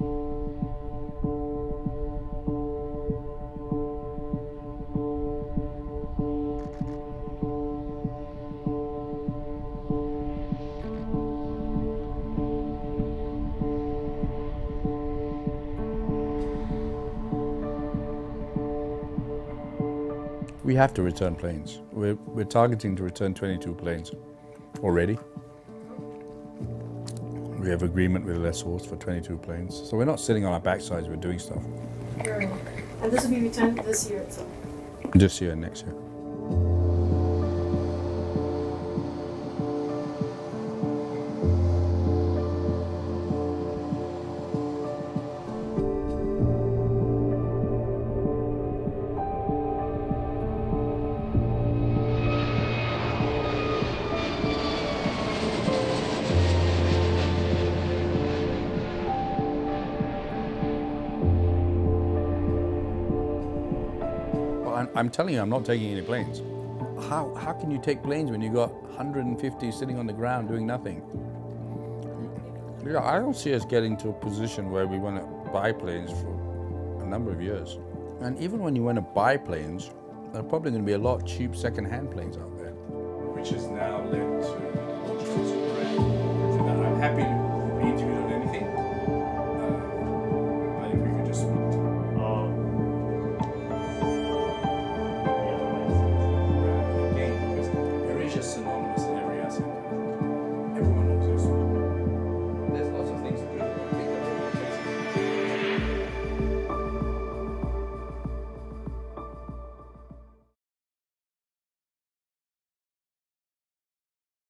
We have to return planes. We're, we're targeting to return 22 planes already. We have agreement with the lessors for 22 planes. So we're not sitting on our backsides, we're doing stuff. And this will be returned this year itself. this year and next year. I'm, I'm telling you, I'm not taking any planes. How, how can you take planes when you've got 150 sitting on the ground doing nothing? Yeah, I don't see us getting to a position where we want to buy planes for a number of years. And even when you want to buy planes, there are probably going to be a lot of cheap second-hand planes out there. which has now led